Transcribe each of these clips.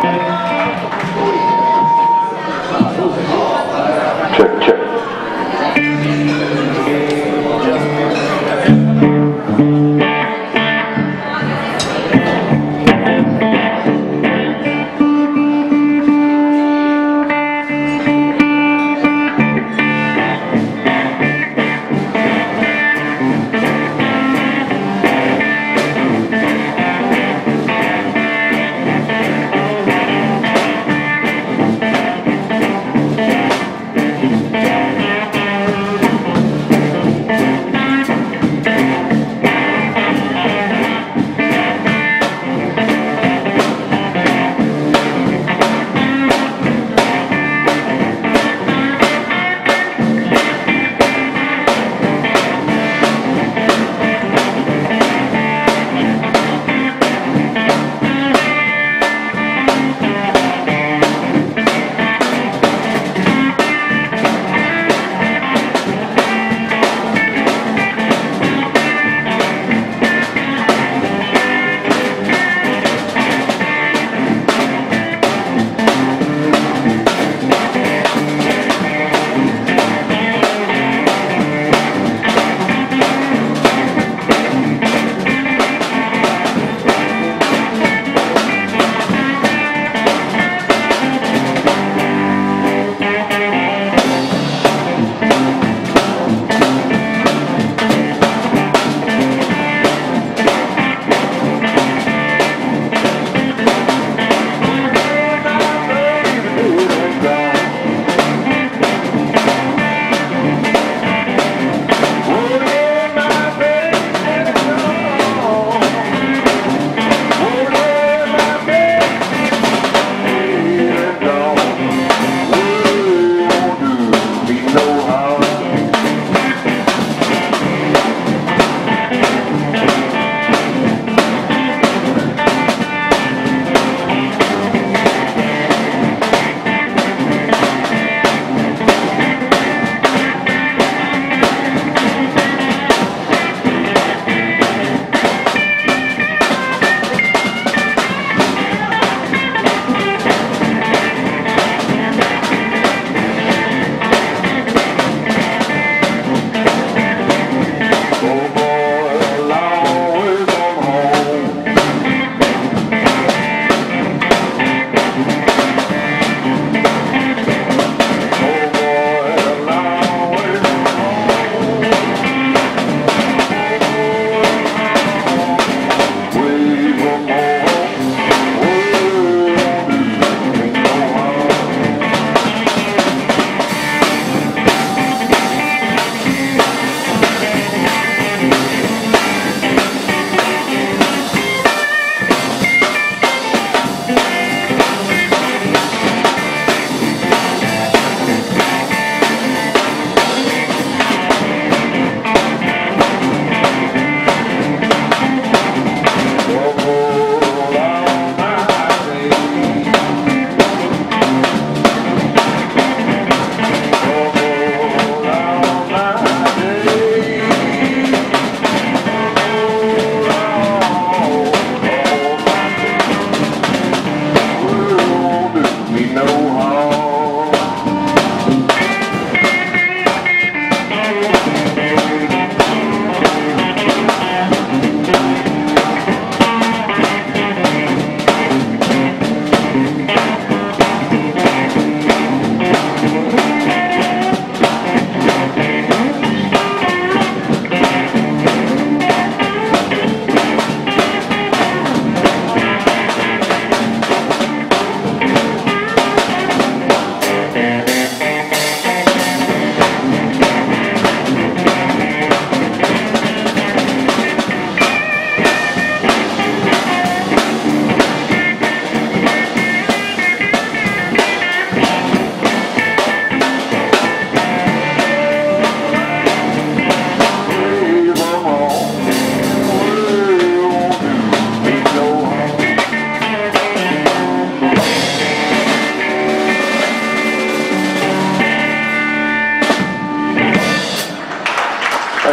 Check, check.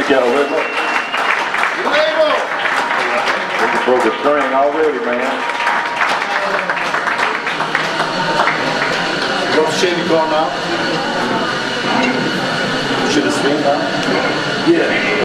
got a liberal? Label! We broke a string already, man. Don't shave your gone now. Should have stayed now. Yeah.